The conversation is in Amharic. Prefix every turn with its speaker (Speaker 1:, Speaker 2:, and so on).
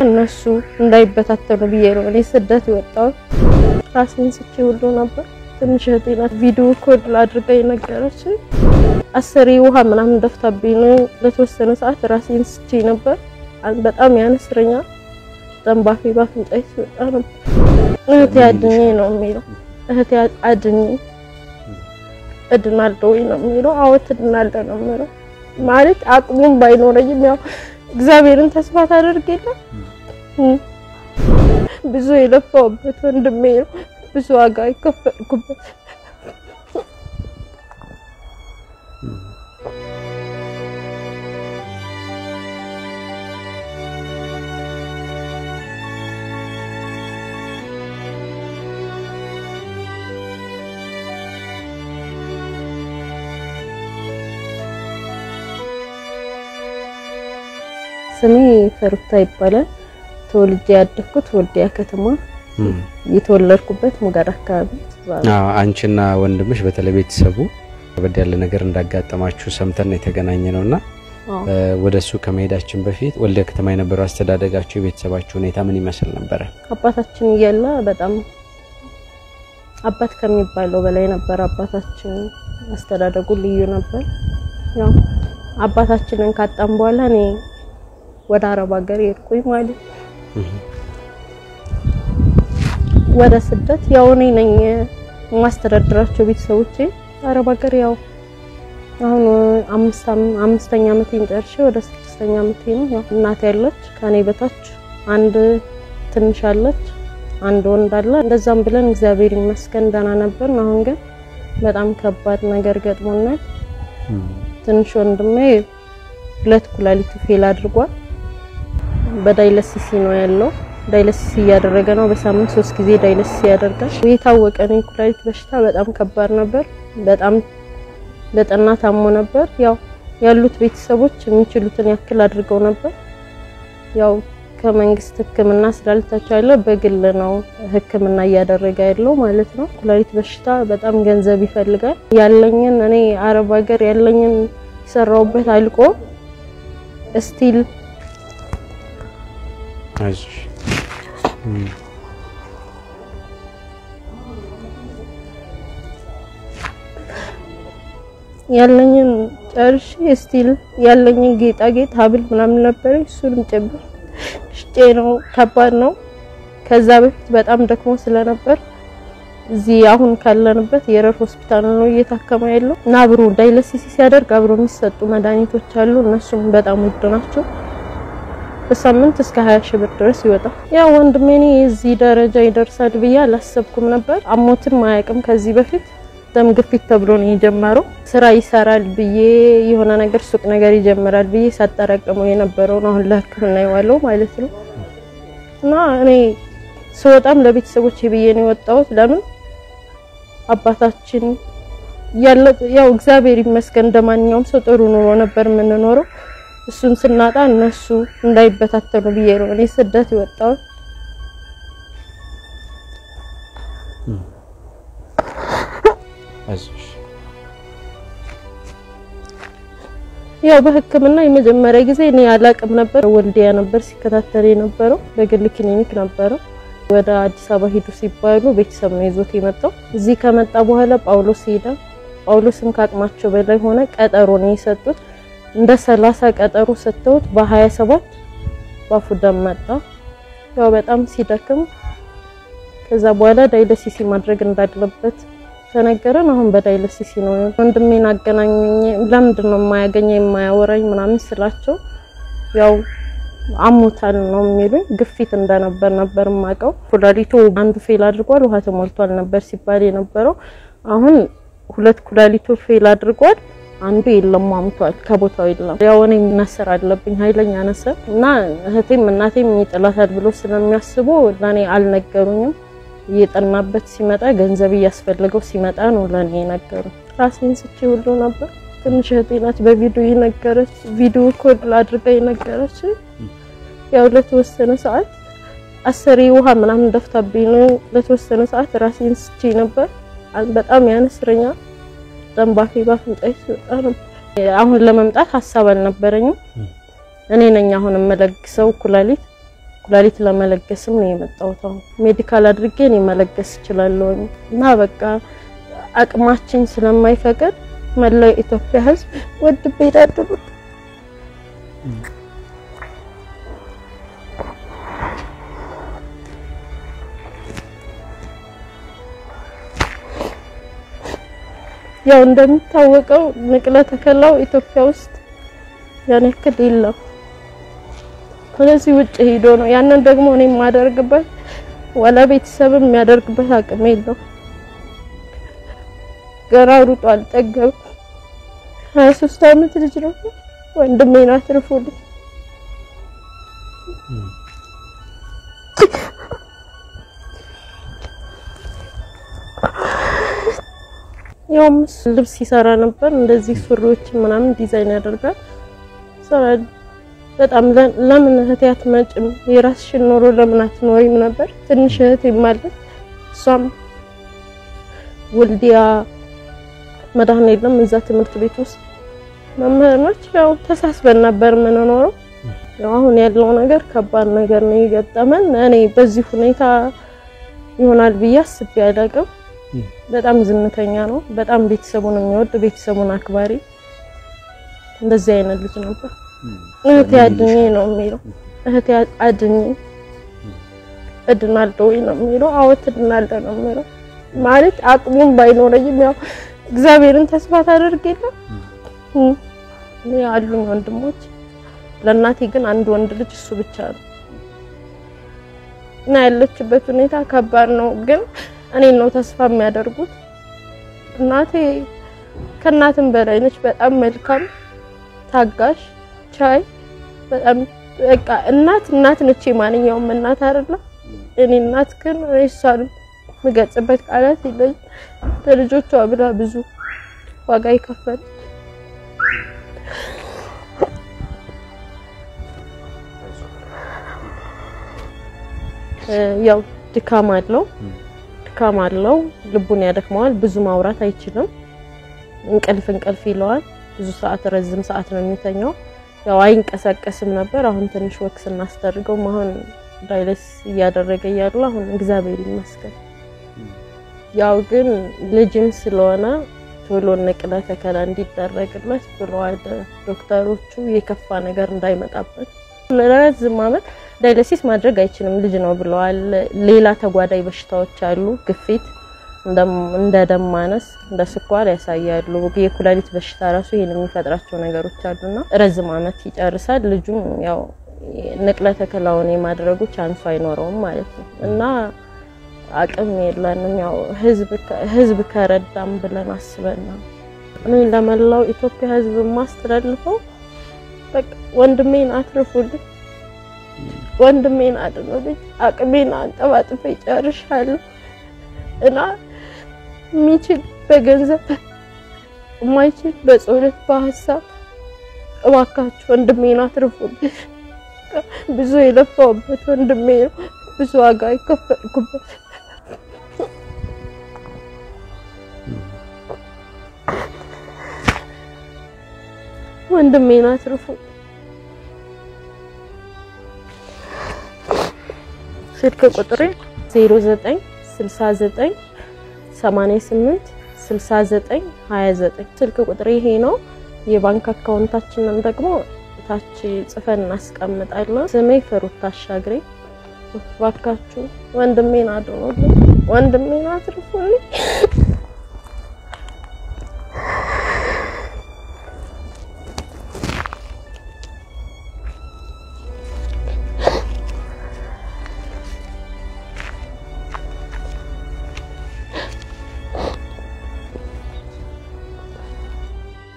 Speaker 1: እነሱ እንዳይበታተኑ ብዬ ነው እኔ ስደት የወጣሁት። ራሴን ስቼ ሁሉ ነበር። ትንሽ እህቴ ናት ቪዲዮ ኮል አድርጋ የነገረች አስሬ ውሃ ምናምን ደፍታብኝ ነው ለተወሰነ ሰዓት ራሴን ስቼ ነበር። በጣም ያነስረኛል። በጣም ባፌ ባፍንጫዬ ሲወጣ ነበር። እህቴ አድኜ ነው የሚለው እህቴ አድኜ እድናለሁ ወይ ነው የሚለው። አዎ ትድናለህ ነው የሚለው። ማለት አቅሙም ባይኖረኝም ያው እግዚአብሔርን ተስፋ ታደርግ የለ ብዙ የለፋውበት ወንድሜ ነው። ብዙ ዋጋ የከፈልኩበት ስሜ ፈሩታ ይባላል። ተወልጄ ያደግኩት ወልዲያ ከተማ የተወለድኩበት ሙጋድ አካባቢ።
Speaker 2: አዎ አንቺና ወንድምሽ በተለይ ቤተሰቡ ከበድ ያለ ነገር እንዳጋጠማችሁ ሰምተን የተገናኘ ነውና ወደ እሱ ከመሄዳችን በፊት ወልዲያ ከተማ የነበረው አስተዳደጋችሁ የቤተሰባችሁ ሁኔታ ምን ይመስል ነበረ?
Speaker 1: አባታችን እያለ በጣም አባት ከሚባለው በላይ ነበር። አባታችን አስተዳደጉ ልዩ ነበር። ያው አባታችንን ካጣም በኋላ እኔ ወደ አረብ ሀገር ሄድኩኝ ማለት ወደ ስደት ያው እኔ ነኝ የማስተዳድራቸው ቤተሰቦቼ አረብ ሀገር ያው አሁን አምስተኛ ዓመቴን ጨርሼ ወደ ስድስተኛ ዓመቴ ነው። ያው እናቴ ያለች ከኔ በታች አንድ ትንሽ አለች፣ አንድ ወንድ አለ። እንደዛም ብለን እግዚአብሔር ይመስገን ደህና ነበርን። አሁን ግን በጣም ከባድ ነገር ገጥሞናል። ትንሽ ወንድሜ ሁለት ኩላሊቱ fail አድርጓል። በ dialysis ነው ያለው። dialysis እያደረገ ነው። በሳምንት ሶስት ጊዜ dialysis ያደርጋል። የታወቀ ነው። የኩላሊት በሽታ በጣም ከባድ ነበር። በጣም በጠና ታሞ ነበር። ያው ያሉት ቤተሰቦች የሚችሉትን ያክል አድርገው ነበር። ያው ከመንግስት ሕክምና ስላልተቻለ በግል ነው ሕክምና እያደረገ ያለው ማለት ነው። ኩላሊት በሽታ በጣም ገንዘብ ይፈልጋል። ያለኝን እኔ አረብ ሀገር ያለኝን የሰራሁበት አልቆ still
Speaker 2: አይዞሽ
Speaker 1: ያለኝን ጨርሼ still ያለኝን ጌጣጌጥ ሀብል ምናምን ነበር እሱንም ጭምር ሽጬ ነው። ከባድ ነው። ከዛ በፊት በጣም ደክሞ ስለነበር እዚህ አሁን ካለንበት የረር ሆስፒታል ነው እየታከመ ያለው እና አብሮ ዳይለሲስ ሲያደርግ አብሮ የሚሰጡ መድኃኒቶች አሉ። እነሱም በጣም ውድ ናቸው። በሳምንት እስከ 20 ሺህ ብር ድረስ ይወጣል። ያው ወንድሜ እኔ እዚህ ደረጃ ይደርሳል ብዬ አላሰብኩም ነበር። አሞትም አያውቅም ከዚህ በፊት ደም ግፊት ተብሎ ነው የጀመረው። ስራ ይሰራል ብዬ የሆነ ነገር ሱቅ ነገር ይጀምራል ብዬ ሳጠራቀመው የነበረውን አሁን ለሕክምና የዋለው ማለት ነው። እና እኔ ስወጣም ለቤተሰቦቼ ብዬ ነው የወጣሁት። ለምን አባታችን ያው እግዚአብሔር ይመስገን እንደማንኛውም ሰው ጥሩ ኑሮ ነበር የምንኖረው። እሱን ስናጣ እነሱ እንዳይበታተኑ ብዬ ነው እኔ ስደት
Speaker 2: አይዞሽ
Speaker 1: ያው በህክምና የመጀመሪያ ጊዜ እኔ አላቅም ነበር። ወልዲያ ነበር ሲከታተል የነበረው በግል ክሊኒክ ነበረው። ወደ አዲስ አበባ ሂዱ ሲባሉ ቤተሰብ ነው ይዞት የመጣው። እዚህ ከመጣ በኋላ ጳውሎስ ሄዳ ጳውሎስም ከአቅማቸው በላይ ሆነ። ቀጠሮ ነው የሰጡት። እንደ ሰላሳ ቀጠሮ ሰጥተውት በ27 ባፉ ደም መጣ። ያው በጣም ሲደክም ከዛ በኋላ dialysis ማድረግ እንዳለበት ተነገረን። አሁን በ dialysis ነው። ወንድሜን አገናኘኝ። ለምንድን ነው የማያገኘኝ የማያወራኝ ምናምን ስላቸው ያው አሞታል ነው የሚሉኝ። ግፊት እንደነበር ነበር የማውቀው። ኩላሊቱ አንዱ fail አድርጓል፣ ውሃ ተሞልቷል ነበር ሲባል የነበረው። አሁን ሁለት ኩላሊቱ fail አድርጓል፣ አንዱ የለም አምቷል፣ ከቦታው የለም። ያው እኔ ነስር አለብኝ ኃይለኛ ነስር እና እህቴም እናቴም ይጥላታል ብሎ ስለሚያስቡ ለእኔ አልነገሩኝም። እየጠናበት ሲመጣ ገንዘብ እያስፈልገው ሲመጣ ነው ለኔ የነገሩ። ራሴን ስቼ ሁሉ ነበር። ትንሽ እህቴ ናት በቪዲዮ የነገረች ቪዲዮ ኮል አድርጋ የነገረች። ያው ለተወሰነ ሰዓት አስሬ ውሃ ምናምን ደፍታብኝ ነው ለተወሰነ ሰዓት ራሴን ስቼ ነበር። በጣም ያነስረኛል። በጣም ባፌ ባፍንጫዬ ሲወጣ አሁን ለመምጣት ሀሳብ አልነበረኝም። እኔ ነኝ አሁን የምለግሰው ኩላሊት ኩላሊት ለመለገስም ነው የመጣሁት። አሁን ሜዲካል አድርጌ እኔ መለገስ እችላለሁ እና በቃ አቅማችን ስለማይፈቅድ መላው የኢትዮጵያ ሕዝብ ወድ ቤዳድሩት ያው እንደሚታወቀው ንቅለ ተከላው ኢትዮጵያ ውስጥ ያን ያክል የለም። ስለዚህ ውጭ ሄዶ ነው ያንን ደግሞ እኔ የማደርግበት ወላ ቤተሰብም የሚያደርግበት አቅም የለው። ገና ሩጦ አልጠገብ ሀያ ሶስት አመት ልጅ ነው። ወንድሜን አትርፉልኝ። ያው ምስ ልብስ ይሰራ ነበር። እንደዚህ ሱሪዎች ምናምን ዲዛይን ያደርጋል። በጣም ለምን እህቴ አትመጭም? የራስሽን ኖሮ ለምን አትኖሪም ነበር? ትንሽ እህቴ ማለት እሷም ወልዲያ መድኃኔዓለም እዛ ትምህርት ቤት ውስጥ መምህር ነች። ያው ተሳስበን ነበር የምንኖረው። አሁን ያለው ነገር ከባድ ነገር ነው የገጠመን። እኔ በዚህ ሁኔታ ይሆናል ብዬ አስቤ አላውቅም። በጣም ዝምተኛ ነው። በጣም ቤተሰቡን የሚወድ ቤተሰቡን አክባሪ እንደዚህ አይነት ልጅ ነበር። እህቴ አድኜ ነው የሚለው። እህቴ አድኜ እድናለሁ ነው የሚለው። አዎ ትድናለህ ነው የሚለው። ማለት አቅሙም ባይኖረኝም ያው እግዚአብሔርን ተስፋ ታደርግ የለ አሉኝ ወንድሞች። ለእናቴ ግን አንድ ወንድ ልጅ እሱ ብቻ ነው እና ያለችበት ሁኔታ ከባድ ነው ግን እኔን ነው ተስፋ የሚያደርጉት። እናቴ ከእናትም በላይ ነች። በጣም መልካም፣ ታጋሽ፣ ቻይ በጣም በቃ እናት እናት ነች። ማንኛውም እናት አይደለም። እኔ እናት ግን እሷን የምገልጽበት ቃላት የለኝም። ለልጆቿ ብላ ብዙ ዋጋ ይከፈል ያው ድካም አለው ድካም አለው። ልቡን ያደክመዋል። ብዙ ማውራት አይችልም። እንቅልፍ እንቅልፍ ይለዋል። ብዙ ሰዓት ረዝም ሰዓት ነው የሚተኛው። ያው አይንቀሳቀስም ነበር። አሁን ትንሽ walk ስናስደርገው አሁን dialysis እያደረገ እያለ አሁን እግዚአብሔር ይመስገን። ያው ግን ልጅም ስለሆነ ቶሎ ንቅለ ተከላ እንዲደረግለት ብለዋል ዶክተሮቹ፣ የከፋ ነገር እንዳይመጣበት ለረዝም ዓመት dialysis ማድረግ አይችልም ልጅ ነው ብለዋል። ሌላ ተጓዳኝ በሽታዎች አሉ፣ ግፊት፣ እንደ ደም ማነስ፣ እንደ ስኳር ያሳያሉ። የኩላሊት በሽታ ራሱ ይሄን የሚፈጥራቸው ነገሮች አሉና ረዝም ዓመት ይጨርሳል። ልጁም ያው ንቅለ ተከላውን የማድረጉ chance ኡ አይኖረውም ማለት ነው እና አቅም የለንም። ያው ህዝብ ከረዳም ብለን አስበን ነው። እኔ ለመላው ኢትዮጵያ ህዝብ የማስተላልፈው በቃ ወንድሜን አትርፉልኝ፣ ወንድሜን አድኑልኝ። አቅሜን አንጠባጥፌ ጨርሻለሁ እና የሚችል በገንዘብ የማይችል በጸሎት በሀሳብ እባካችሁ ወንድሜን አትርፉልኝ። ብዙ የለፋውበት ወንድሜ ነው። ብዙ ዋጋ የከፈልኩበት ወንድሜን አትርፉ። ስልክ ቁጥሬ 09 69 88 69 29 ስልክ ቁጥሬ ይሄ ነው። የባንክ አካውንታችንን ደግሞ ታች ጽፈን እናስቀምጣለን። ስሜ ፍሩት አሻግሬ። እባካችሁ ወንድሜን አድኑልኝ፣ ወንድሜን አትርፉልኝ።